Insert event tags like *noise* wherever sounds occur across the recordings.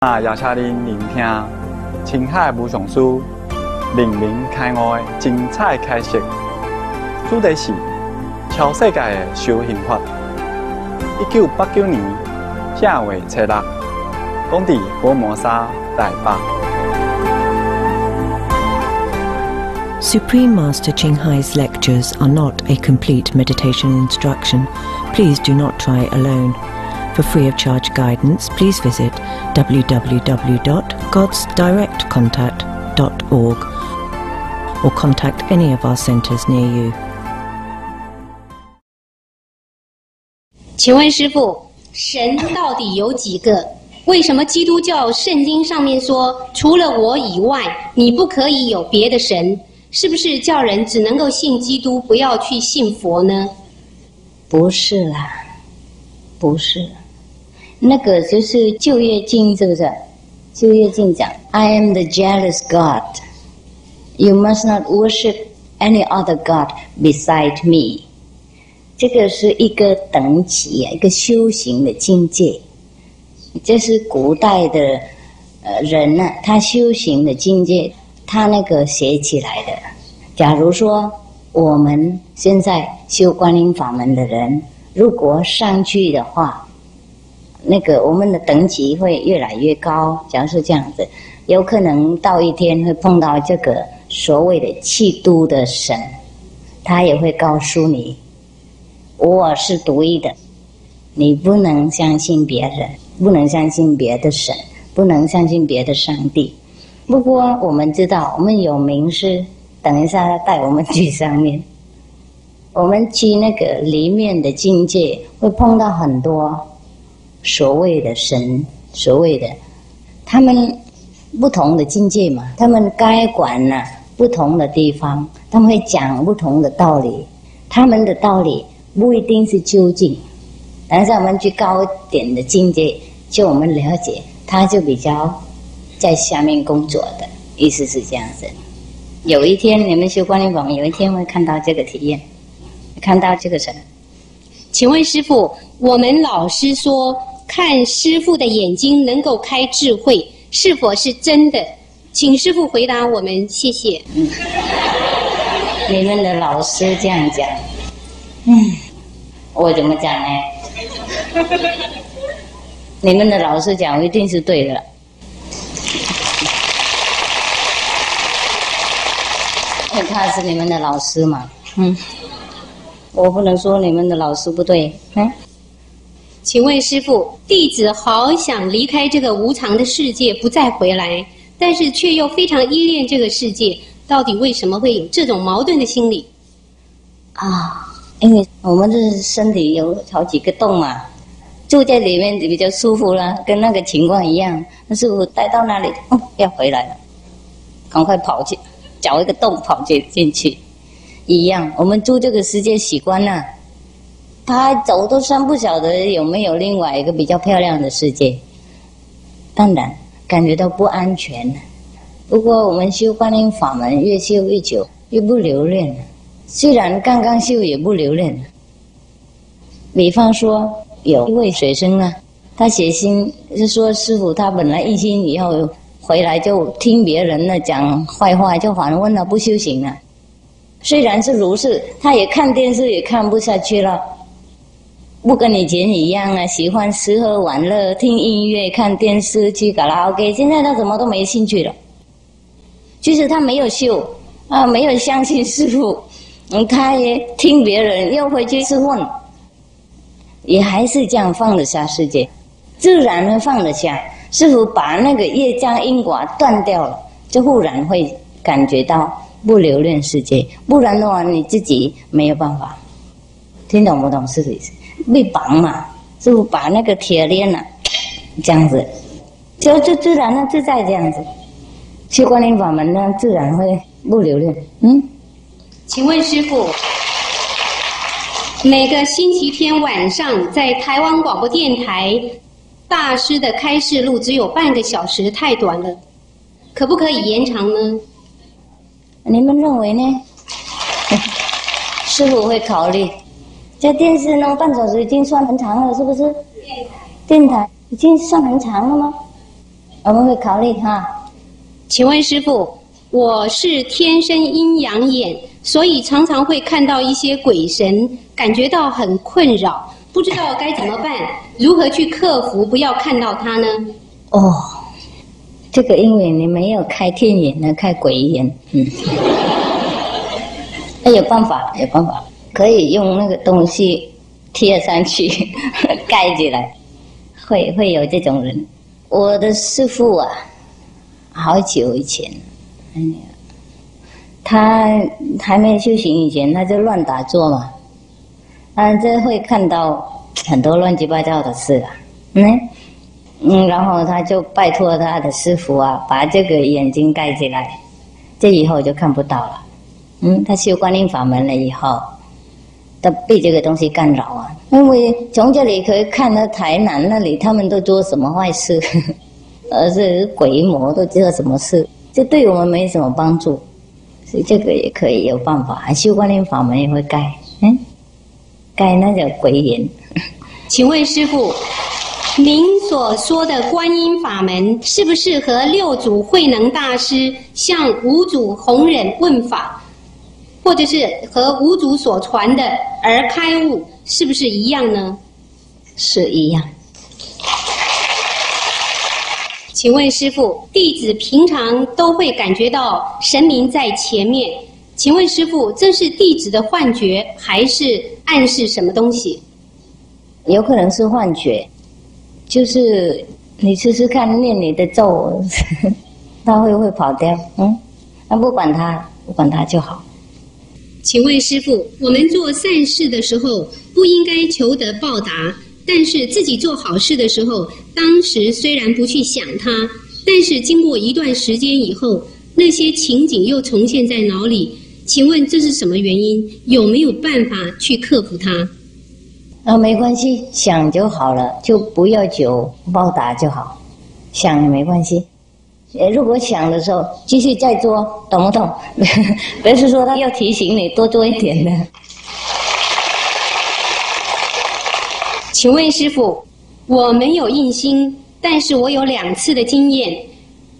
啊，邀请您聆听青海无上书灵灵开外精彩开释，主题是超世界的修行法。一九八九年正月初六，讲伫佛摩沙大坝。Supreme Master Ching Hai's lectures are not a complete meditation instruction. Please do not try alone. For free of charge guidance, please visit www.godsdirectcontact.org or contact any of our centers near you. 请问师傅，神到底有几个？为什么基督教圣经上面说，除了我以外，你不可以有别的神？是不是叫人只能够信基督，不要去信佛呢？不是啦，不是，那个就是旧约经，是不是？旧约经讲，I am the jealous God. You must not worship any other god beside me. 这个是一个等级啊，一个修行的境界。这是古代的呃人呢、他修行的境界，他那个写起来的。假如说我们现在修观音法门的人，如果上去的话，那个我们的等级会越来越高。假如是这样子，有可能到一天会碰到这个所谓的气都的神，他也会告诉你，我是独一的，你不能相信别人，不能相信别的神，不能相信别的上帝。不过我们知道，我们有名师，等一下他带我们去上面。我们去那个里面的境界，会碰到很多所谓的神，所谓的他们不同的境界嘛，他们该管呢、不同的地方，他们会讲不同的道理，他们的道理不一定是究竟。但是我们去高点的境界，就我们了解，他就比较在下面工作的意思是这样子。有一天你们修观音法门，有一天会看到这个体验，看到这个神。请问师傅，我们老师说看师傅的眼睛能够开智慧，是否是真的？请师傅回答我们，谢谢。你们的老师这样讲，嗯，我怎么讲呢？你们的老师讲一定是对的。他是你们的老师嘛，嗯，我不能说你们的老师不对，嗯，请问师傅，弟子好想离开这个无常的世界，不再回来，但是却又非常依恋这个世界，到底为什么会有这种矛盾的心理？啊，因为我们这身体有好几个洞嘛，住在里面比较舒服啦，跟那个情况一样。那师傅待到那里，哦，要回来了，赶快跑去，找一个洞跑进进去，一样。我们住这个世界习惯了，他走都算不晓得有没有另外一个比较漂亮的世界。当然，感觉到不安全。不过我们修观音法门，越修越久，越不留恋。虽然刚刚修也不留恋。比方说，有一位学生啊，他写信是说师傅他本来一心以后回来就听别人的讲坏话，就反问了不修行了。虽然是如是，他也看电视也看不下去了，不跟以前一样啊，喜欢吃喝玩乐、听音乐、看电视、去卡拉 OK，现在他什么都没兴趣了。就是他没有修啊，没有相信师傅。嗯，他也听别人，又回去吃混，也还是这样放得下世界，自然会放得下。师傅把那个业障因果断掉了，就忽然会感觉到不留恋世界，不然的话你自己没有办法。听懂不懂师傅意思？被绑嘛，师傅把那个铁链呢、这样子，就就自然的自在这样子。去观音法门呢，自然会不留恋。嗯。请问师傅，每个星期天晚上在台湾广播电台，大师的开示录只有半个小时，太短了，可不可以延长呢？你们认为呢？*laughs* 师傅会考虑，在电视弄半小时已经算很长了，是不是？电台已经算很长了吗？我们会考虑哈。请问师傅，我是天生阴阳眼，所以常常会看到一些鬼神，感觉到很困扰，不知道该怎么办，如何去克服，不要看到它呢？哦，这个因为你没有开天眼，呢，开鬼眼，嗯，那有办法，有办法，可以用那个东西贴上去 *laughs* 盖起来，会会有这种人。我的师傅啊，好久以前，他还没修行以前，他就乱打坐嘛，啊，这会看到很多乱七八糟的事啊，嗯。嗯，然后他就拜托他的师傅啊，把这个眼睛盖起来，这以后就看不到了。嗯，他修观音法门了以后，被这个东西干扰啊。因为从这里可以看到台南那里他们都做什么坏事，而是鬼魔都做什么事，这对我们没什么帮助。所以这个也可以有办法，修观音法门也会盖，嗯，盖那叫鬼眼。*laughs* 请问师傅。您所说的观音法门，是不是和六祖慧能大师向五祖弘忍问法，或者是和五祖所传的而开悟，是不是一样呢？是一样。请问师傅，弟子平常都会感觉到神明在前面，请问师傅，这是弟子的幻觉，还是暗示什么东西？有可能是幻觉。就是你试试看念你的咒，*laughs* 他会不会跑掉？嗯，那不管他，不管他就好。请问师傅，我们做善事的时候不应该求得报答，但是自己做好事的时候，当时虽然不去想它，但是经过一段时间以后，那些情景又重现在脑里。请问这是什么原因？有没有办法去克服它？啊，没关系，想就好了，就不要求报答就好，想也没关系。如果想的时候继续再做，懂不懂？*laughs* 不是说他要提醒你多做一点的。请问师傅，我没有印心，但是我有两次的经验，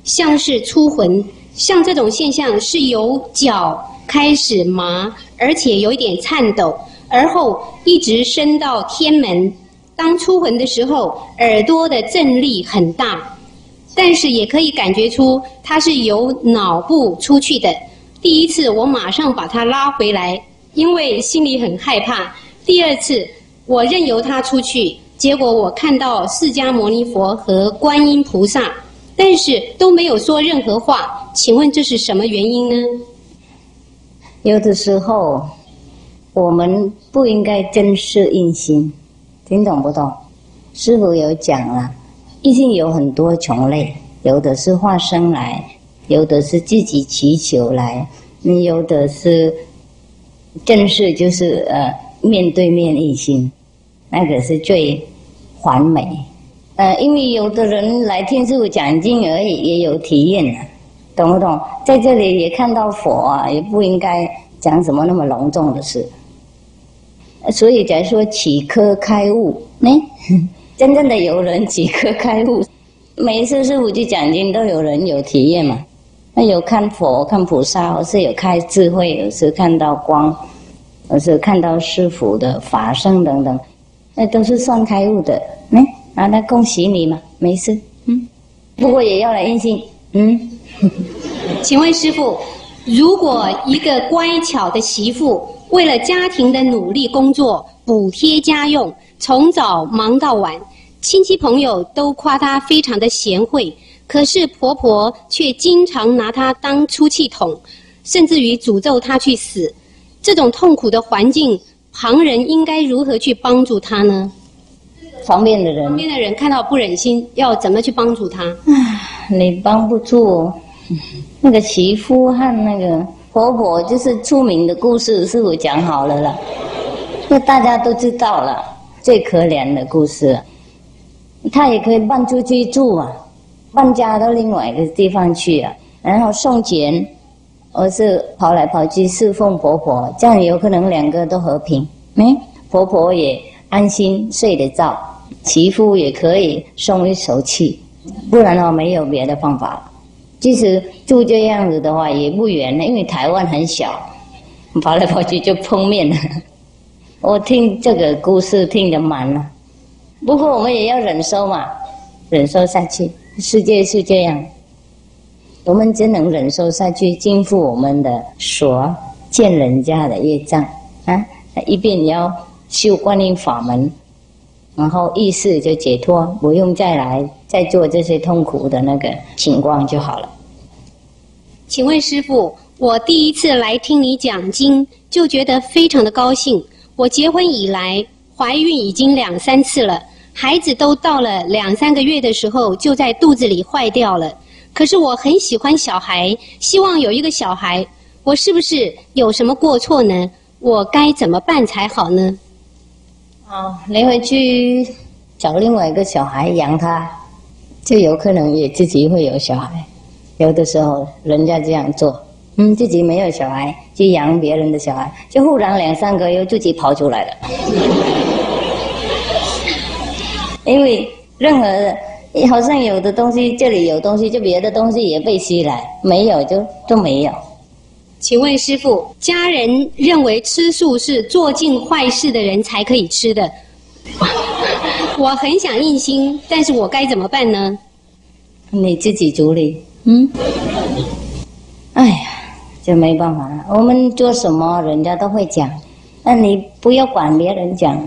像是出魂，像这种现象是由脚开始麻，而且有一点颤抖。而后一直升到天门，当出魂的时候，耳朵的震力很大，但是也可以感觉出它是由脑部出去的。第一次我马上把它拉回来，因为心里很害怕。第二次我任由它出去，结果我看到释迦牟尼佛和观音菩萨，但是都没有说任何话。请问这是什么原因呢？有的时候。我们不应该珍视印心，听懂不懂？师傅有讲了，毕竟有很多种类，有的是化身来，有的是自己祈求来，有的是正式，就是呃面对面一心，那个是最完美。呃，因为有的人来听师傅讲经而已，也有体验了，懂不懂？在这里也看到佛啊，也不应该讲什么那么隆重的事。所以，才说起科开悟，呢，真正的有人起科开悟，每一次师傅去讲经，都有人有体验嘛。那有看佛、看菩萨，或是有开智慧，有时看到光，或是看到师傅的法身等等，那都是算开悟的。呢，啊，那恭喜你嘛，没事。嗯，不过也要来应信。嗯，请问师傅，如果一个乖巧的媳妇。为了家庭的努力工作，补贴家用，从早忙到晚，亲戚朋友都夸她非常的贤惠。可是婆婆却经常拿她当出气筒，甚至于诅咒她去死。这种痛苦的环境，旁人应该如何去帮助她呢？旁边的人，旁边的人看到不忍心，要怎么去帮助她？唉，你帮不住。那个媳妇和那个。婆婆就是出名的故事，是我讲好了了，那大家都知道了。最可怜的故事，她也可以搬出去住啊，搬家到另外一个地方去啊，然后送钱，而是跑来跑去侍奉婆婆，这样有可能两个都和平，嗯，婆婆也安心睡得着，媳妇也可以松一口气，不然的话没有别的方法。即使住这样子的话也不远，因为台湾很小，跑来跑去就碰面了。我听这个故事听得满了，不过我们也要忍受嘛，忍受下去。世界是这样，我们只能忍受下去，尽负我们的所见人家的业障啊！一边要修观音法门，然后意识就解脱，不用再来再做这些痛苦的那个情况就好了。请问师傅，我第一次来听你讲经，就觉得非常的高兴。我结婚以来，怀孕已经两三次了。孩子都到了两三个月的时候，就在肚子里坏掉了。可是我很喜欢小孩，希望有一个小孩。我是不是有什么过错呢？我该怎么办才好呢？哦，你回去找另外一个小孩养他，就有可能也自己会有小孩。有的时候人家这样做，嗯，自己没有小孩，去养别人的小孩，就忽然两三个又自己跑出来了。*laughs* 因为任何的好像有的东西，这里有东西，就别的东西也被吸来；没有就都没有。请问师傅，家人认为吃素是做尽坏事的人才可以吃的，*laughs* 我很想印心，但是我该怎么办呢？你自己处理。嗯。哎呀，就没办法了。我们做什么，人家都会讲，那你不要管别人讲。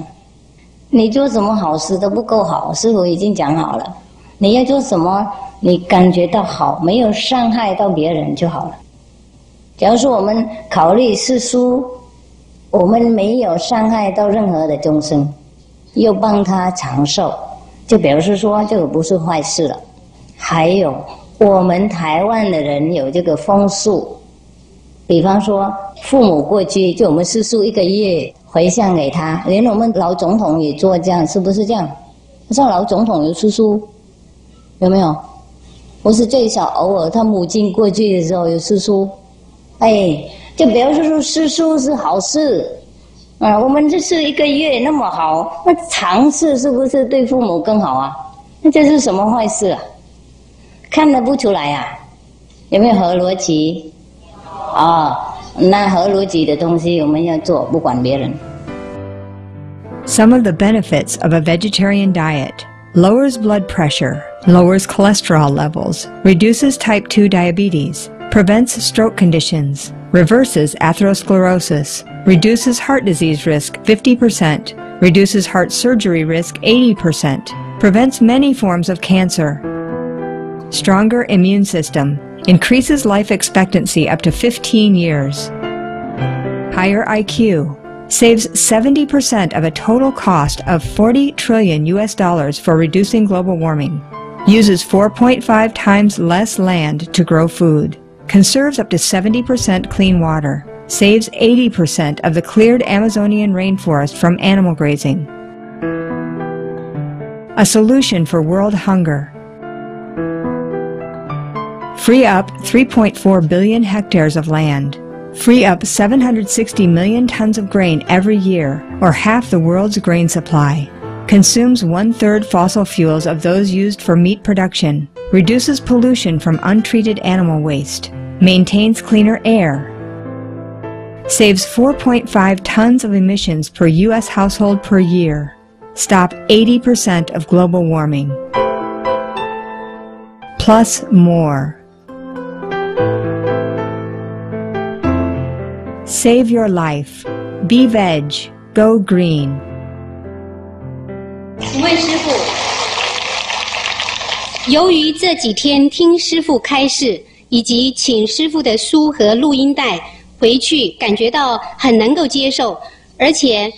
你做什么好事都不够好，师傅已经讲好了。你要做什么，你感觉到好，没有伤害到别人就好了。假如说我们考虑是书，我们没有伤害到任何的众生，又帮他长寿，就表示说这个不是坏事了。还有我们台湾的人有这个风俗，比方说父母过去就我们世书一个月。回向给他，连我们老总统也做这样，是不是这样？像老总统有叔叔，有没有？不是最少偶尔他母亲过去的时候有叔叔，哎，就表示说叔叔是好事。啊，我们这是一个月那么好，那尝试是不是对父母更好啊？那这是什么坏事啊？看得不出来呀？有没有合逻辑？啊？那合逻辑的东西我们要做，不管别人。Some of the benefits of a vegetarian diet lowers blood pressure, lowers cholesterol levels, reduces type 2 diabetes, prevents stroke conditions, reverses atherosclerosis, reduces heart disease risk 50%, reduces heart surgery risk 80%, prevents many forms of cancer. Stronger immune system, increases life expectancy up to 15 years. Higher IQ saves 70% of a total cost of 40 trillion US dollars for reducing global warming. Uses 4.5 times less land to grow food. Conserves up to 70% clean water. Saves 80% of the cleared Amazonian rainforest from animal grazing. A solution for world hunger Free up 3.4 billion hectares of land. Free up 760 million tons of grain every year, or half the world's grain supply. Consumes one third fossil fuels of those used for meat production. Reduces pollution from untreated animal waste. Maintains cleaner air. Saves 4.5 tons of emissions per U.S. household per year. Stop 80% of global warming. Plus more. Save your life. Be veg. Go green. 请问师傅，由于这几天听师傅开示，以及请师傅的书和录音带回去，感觉到很能够接受，而且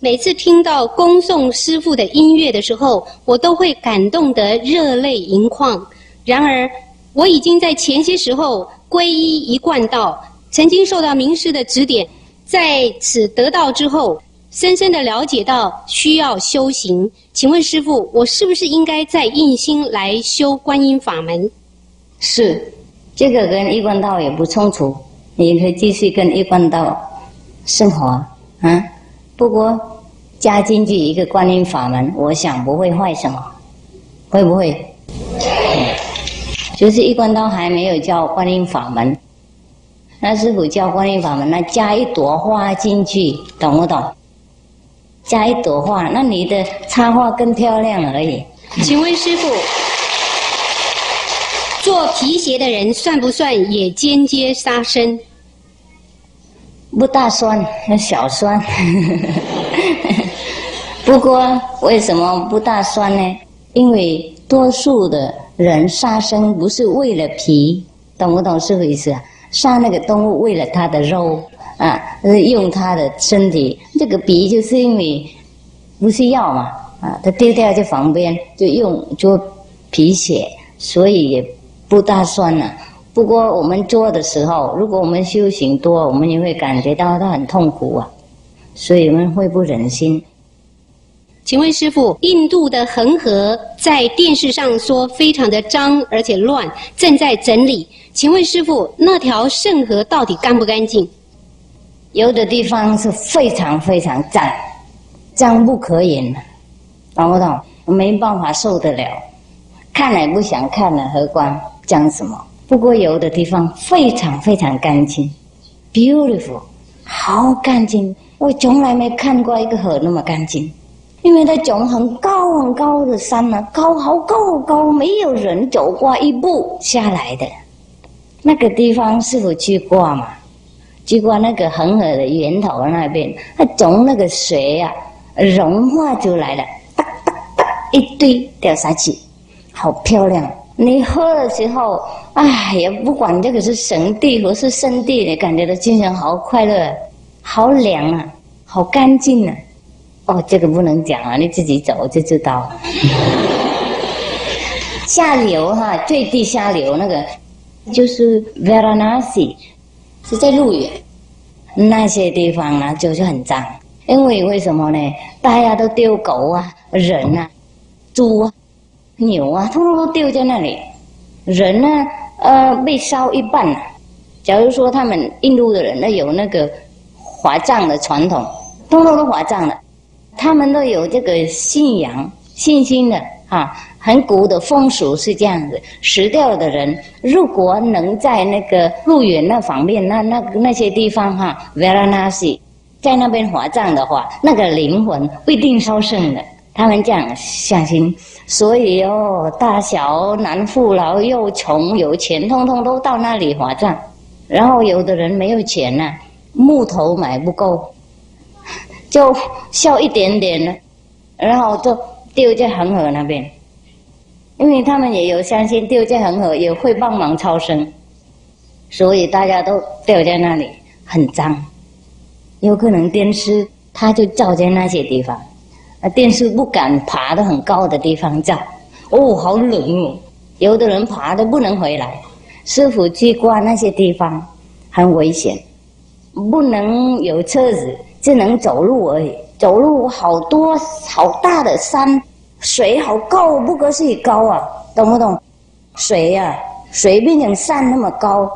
每次听到恭送师傅的音乐的时候，我都会感动得热泪盈眶。然而，我已经在前些时候皈依一贯道。曾经受到名师的指点，在此得道之后，深深的了解到需要修行。请问师傅，我是不是应该再印心来修观音法门？是，这个跟一贯道也不冲突，你可以继续跟一贯道生活啊。不过加进去一个观音法门，我想不会坏什么，会不会？就是一贯道还没有教观音法门，那师傅教观音法门，那加一朵花进去，懂不懂？加一朵花，那你的插画更漂亮而已。请问师傅，做皮鞋的人算不算也间接杀生？不大酸，小酸。*laughs* 不过为什么不大酸呢？因为多数的人杀生不是为了皮，懂不懂师傅意思啊？杀那个动物为了它的肉啊，用它的身体。这个皮就是因为不是药嘛啊，它丢掉在旁边就用做皮鞋，所以也不大酸了。不过我们做的时候，如果我们修行多，我们也会感觉到它很痛苦啊，所以我们会不忍心。请问师傅，印度的恒河在电视上说非常的脏而且乱，正在整理。请问师傅，那条圣河到底干不干净？有的地方是非常非常脏，脏不可言，懂不懂？我没办法受得了，看了也不想看了，何况讲什么？不过有的地方非常非常干净，beautiful，好干净。我从来没看过一个河那么干净。因为它种很高很高的山呢，高好高高，没有人走过一步下来的。那个地方是否去过嘛？去过那个恒河的源头那边，它种那个水呀，融化出来了，哒哒哒，一堆掉下去，好漂亮。你喝的时候，哎，也不管这个是神地或是圣地，你感觉到精神好快乐，好凉啊，好干净啊。哦，这个不能讲啊，你自己走就知道。*laughs* 下流哈，最低下流那个就是 Varanasi，是在路远那些地方呢，就是很脏。因为为什么呢？大家都丢狗啊、人啊、猪啊、牛啊，通通都丢在那里。人呢，呃，被烧一半。假如说他们印度的人呢有那个华葬的传统，通通都华葬了。他们都有这个信仰、信心的哈，很古的风俗是这样子。死掉的人，如果能在那个路远那方面，那那那些地方哈，Varanasi，在那边华葬的话，那个灵魂不一定超胜的。他们这样相信，所以哦，大小男富老幼穷有钱，通通都到那里华葬。然后有的人没有钱呢，木头买不够。就笑一点点了，然后就丢在恒河那边，因为他们也有相信丢在恒河也会帮忙超生，所以大家都掉在那里很脏，有可能电视他就照在那些地方，啊电视不敢爬得很高的地方照，哦好冷哦，有的人爬的不能回来，师傅去挂那些地方很危险，不能有车子。只能走路而已，走路好多好大的山，水好高，不可思议高啊，懂不懂？水呀，水变成山那么高，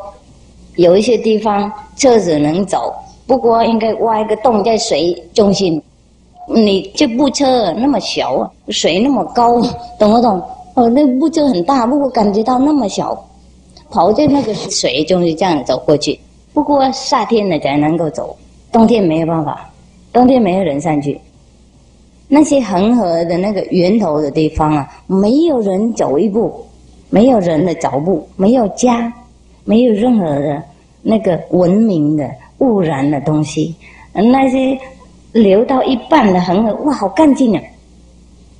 有一些地方车子能走，不过应该挖一个洞在水中心。你这部车那么小啊，水那么高，懂不懂？哦，那部车很大，不过感觉到那么小，跑在那个水中就这样走过去。不过夏天了才能够走。冬天没有办法，冬天没有人上去。那些恒河的那个源头的地方啊，没有人走一步，没有人的脚步，没有家，没有任何的那个文明的污染的东西。那些流到一半的恒河，哇，好干净啊！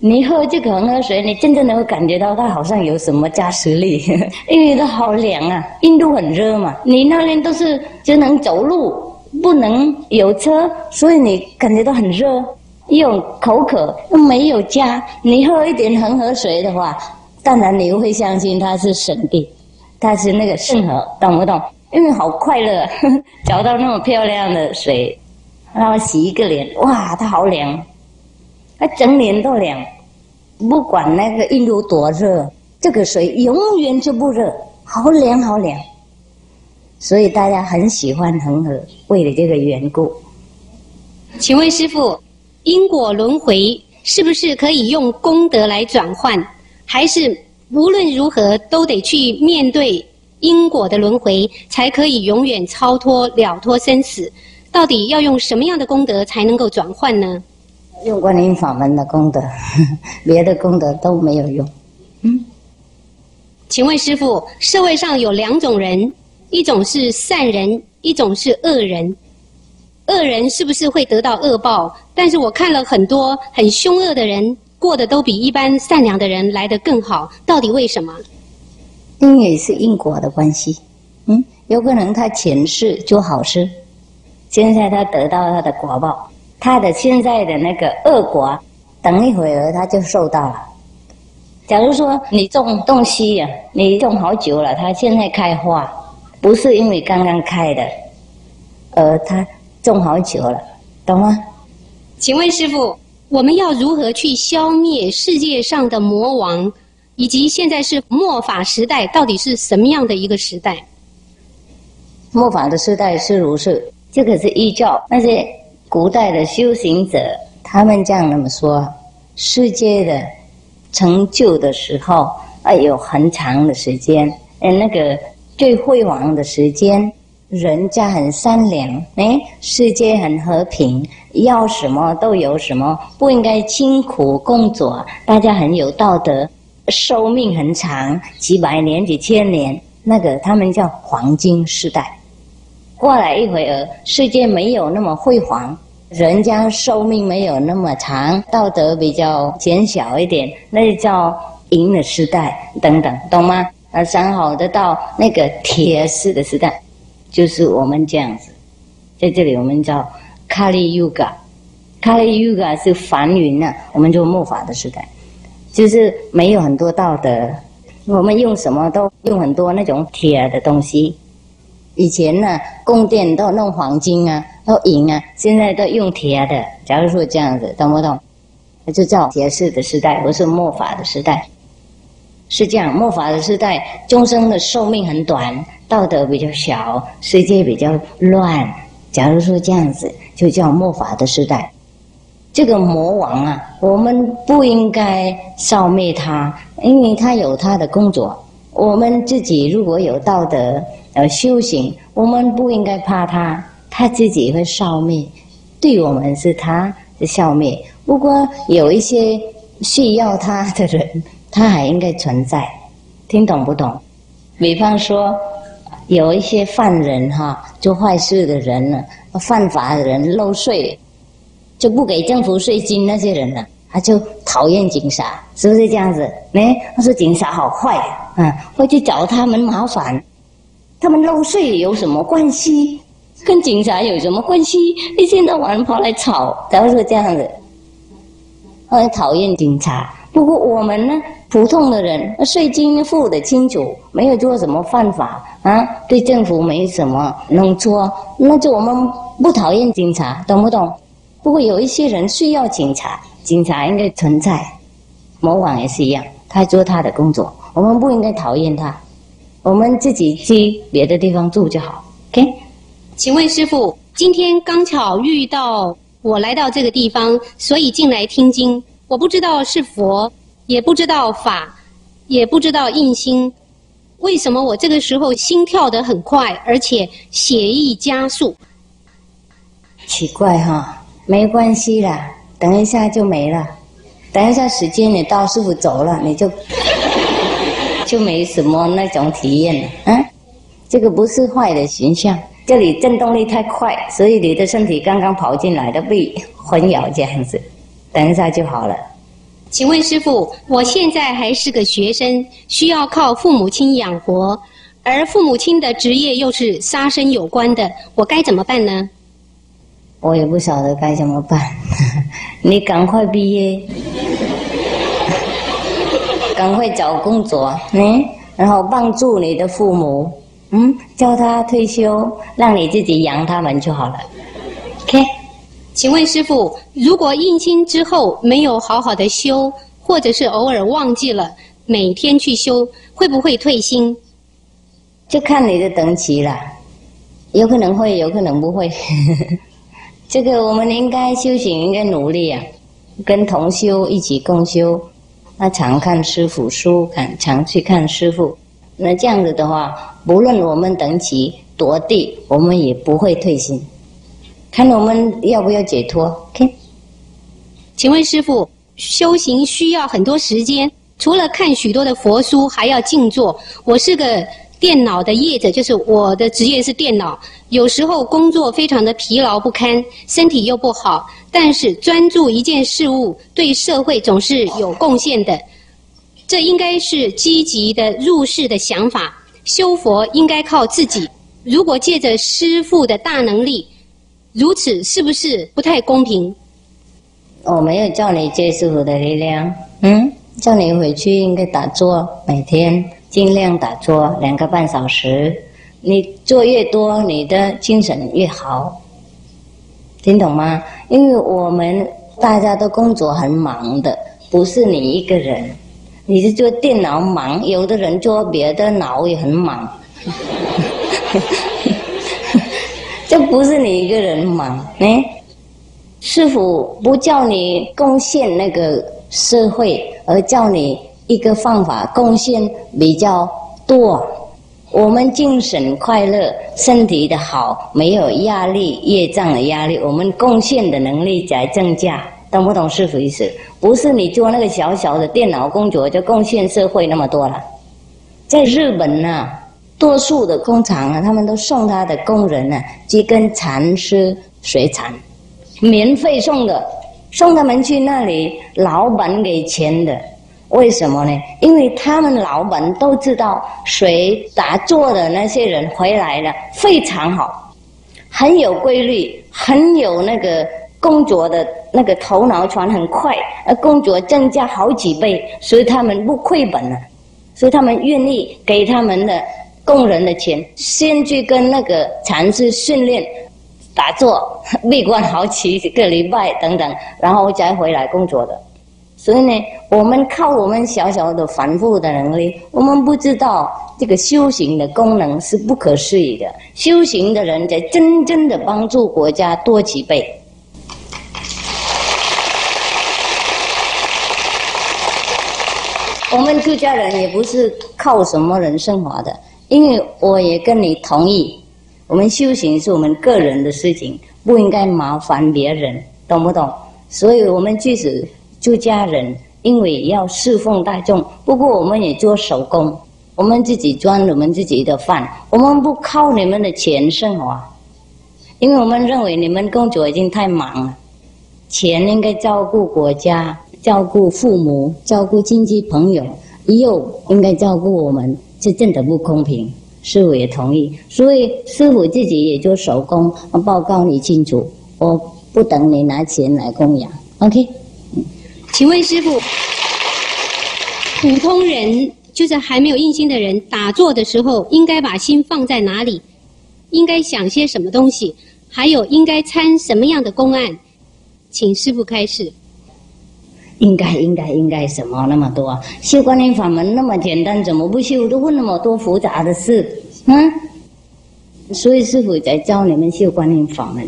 你喝这个恒河水，你真正的会感觉到它好像有什么加持力，*laughs* 因为它好凉啊。印度很热嘛，你那边都是只能走路。不能有车，所以你感觉到很热，又口渴，又没有家。你喝一点恒河水的话，当然你会相信它是神的，它是那个圣河，懂不懂？因为好快乐，*laughs* 找到那么漂亮的水，然后洗一个脸，哇，它好凉，它整脸都凉。不管那个印度多热，这个水永远就不热，好凉好凉。所以大家很喜欢恒河，为了这个缘故。请问师傅，因果轮回是不是可以用功德来转换，还是无论如何都得去面对因果的轮回，才可以永远超脱了脱生死。到底要用什么样的功德才能够转换呢？用观音法门的功德，别的功德都没有用。嗯，请问师傅，社会上有两种人，一种是善人，一种是恶人。恶人是不是会得到恶报？但是我看了很多很凶恶的人，过得都比一般善良的人来得更好。到底为什么？因为是因果的关系。嗯，有可能他前世做好事，现在他得到他的果报，他的现在的那个恶果，等一会儿他就受到了。假如说你种东西呀，你种好久了，它现在开花，不是因为刚刚开的，而它。种好久了，懂吗？请问师傅，我们要如何去消灭世界上的魔王？以及现在是末法时代，到底是什么样的一个时代？末法的时代是如是，这个是依照那些古代的修行者他们这样那么说：世界的成就的时候，啊，有很长的时间，嗯，那个最辉煌的时间。人家很善良，哎，世界很和平，要什么都有什么，不应该辛苦工作，大家很有道德，寿命很长，几百年、几千年，那个他们叫黄金时代。过来一会儿，世界没有那么辉煌，人家寿命没有那么长，道德比较减小一点，那就叫银的时代等等，懂吗？啊，然后得到那个铁丝的时代。就是我们这样子，在这里我们叫卡利 Yoga，卡利 Yoga 是梵云呢，我们就末法的时代，就是没有很多道德，我们用什么都用很多那种铁的东西。以前呢，宫殿都弄黄金啊，都银啊，现在都用铁的。假如说这样子，懂不懂？就叫铁式的时代，不是末法的时代。是这样，末法的时代，众生的寿命很短。道德比较小，世界比较乱。假如说这样子，就叫末法的时代。这个魔王啊，我们不应该消灭他，因为他有他的工作。我们自己如果有道德呃修行，我们不应该怕他，他自己会消灭。对我们是他的消灭。不过有一些需要他的人，他还应该存在。听懂不懂？比方说。有一些犯人哈，做坏事的人呢，犯法的人漏税，就不给政府税金那些人呢，他就讨厌警察，是不是这样子？哎，他说警察好坏啊，会去找他们麻烦，他们漏税有什么关系？跟警察有什么关系？一天到晚跑来吵，都是这样子，很讨厌警察。不过我们呢？普通的人，税金付得清楚，没有做什么犯法啊，对政府没什么弄错，那就我们不讨厌警察，懂不懂？不过有一些人需要警察，警察应该存在，魔王也是一样，他做他的工作，我们不应该讨厌他，我们自己去别的地方住就好。OK？请问师傅，今天刚巧遇到我来到这个地方，所以进来听经，我不知道是佛。也不知道法，也不知道印心，为什么我这个时候心跳得很快，而且血液加速？奇怪哈，没关系啦，等一下就没了。等一下时间你到，师傅走了，你就就没什么那种体验了。嗯，这个不是坏的形象，这里震动力太快，所以你的身体刚刚跑进来的被混淆这样子。等一下就好了。请问师傅，我现在还是个学生，需要靠父母亲养活，而父母亲的职业又是杀生有关的，我该怎么办呢？我也不晓得该怎么办。*laughs* 你赶快毕业，*laughs* 赶快找工作，嗯，然后帮助你的父母，嗯，叫他退休，让你自己养他们就好了。OK。请问师傅，如果印心之后没有好好的修，或者是偶尔忘记了每天去修，会不会退心？就看你的等级了，有可能会，有可能不会。*laughs* 这个我们应该修行，应该努力啊，跟同修一起共修，那常看师傅书，看常去看师傅。那这样子的话，不论我们等级多低，我们也不会退心。看我们要不要解脱看请问师傅，修行需要很多时间，除了看许多的佛书，还要静坐。我是个电脑的业者，就是我的职业是电脑，有时候工作非常的疲劳不堪，身体又不好，但是专注一件事物，对社会总是有贡献的。这应该是积极的入世的想法。修佛应该靠自己。如果借着师父的大能力，如此是不是不太公平？我没有叫你借师傅的力量，嗯，叫你回去应该打坐，每天尽量打坐两个半小时。你做越多，你的精神越好，听懂吗？因为我们大家都工作很忙的，不是你一个人。你是做电脑忙，有的人做别的脑也很忙，*laughs* 这不是你一个人忙。哎，师傅不叫你贡献那个社会，而叫你一个方法贡献比较多。我们精神快乐，身体的好，没有压力、业障的压力，我们贡献的能力在增加。懂不懂师傅意思？不是你做那个小小的电脑工作就贡献社会那么多了。在日本呢，多数的工厂啊，他们都送他的工人呢去跟禅师学禅，免费送的，送他们去那里，老板给钱的。为什么呢？因为他们老板都知道，谁打坐的那些人回来了非常好，很有规律，很有那个。工作的那个头脑传很快，而，工作增加好几倍，所以他们不亏本了，所以他们愿意给他们的工人的钱，先去跟那个禅师训练打坐，*laughs* 闭关好几个礼拜等等，然后再回来工作的。所以呢，我们靠我们小小的反复的能力，我们不知道这个修行的功能是不可思议的。修行的人在真正的帮助国家多几倍。我们出家人也不是靠什么人生活的，因为我也跟你同意，我们修行是我们个人的事情，不应该麻烦别人，懂不懂？所以我们即使出家人，因为要侍奉大众，不过我们也做手工，我们自己赚我们自己的饭，我们不靠你们的钱生活，因为我们认为你们工作已经太忙了，钱应该照顾国家。照顾父母，照顾亲戚朋友，又应该照顾我们，是真的不公平。师傅也同意，所以师傅自己也就手工，报告你清楚，我不等你拿钱来供养。OK？请问师傅，普通人就是还没有印心的人，打坐的时候应该把心放在哪里？应该想些什么东西？还有应该参什么样的公案？请师傅开示。应该应该应该什么那么多？修观音法门那么简单，怎么不修？都问那么多复杂的事，嗯？所以师傅在教你们修观音法门，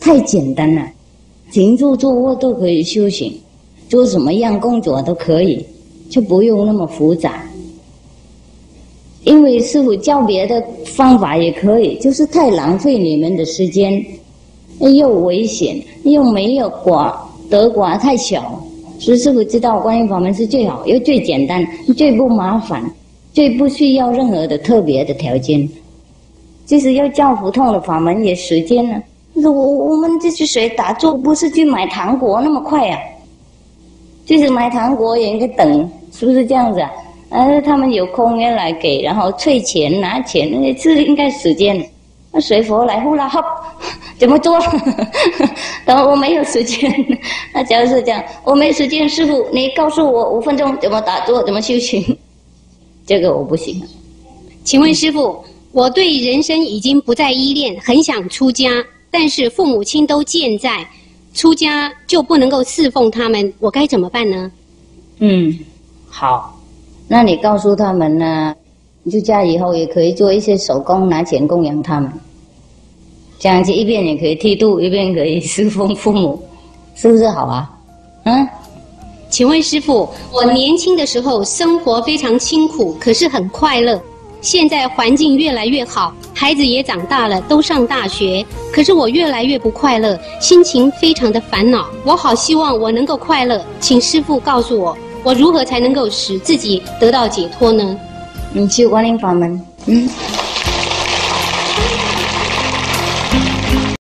太简单了，行住坐卧都可以修行，做什么样工作都可以，就不用那么复杂。因为师傅教别的方法也可以，就是太浪费你们的时间，又危险又没有果。德果太小，所以师傅知道观音法门是最好，又最简单，最不麻烦，最不需要任何的特别的条件。就是要教普通的法门也时间呢。我我们这去学打坐，不是去买糖果那么快呀。就是买糖果也应该等，是不是这样子啊？呃，他们有空也来给，然后退钱拿钱，那是应该时间。那随佛来呼啦哈。怎么做？*laughs* 等我没有时间。那假如是这样，我没时间，师傅，你告诉我五分钟怎么打坐，怎么修行？这个我不行。请问师傅，我对人生已经不再依恋，很想出家，但是父母亲都健在，出家就不能够侍奉他们，我该怎么办呢？嗯，好，那你告诉他们呢，出家以后也可以做一些手工，拿钱供养他们。这样子一边也可以剃度，一边可以侍奉父母，是不是好啊？嗯。请问师傅，我年轻的时候生活非常清苦，可是很快乐。现在环境越来越好，孩子也长大了，都上大学，可是我越来越不快乐，心情非常的烦恼。我好希望我能够快乐，请师傅告诉我，我如何才能够使自己得到解脱呢？你去观音房门，嗯。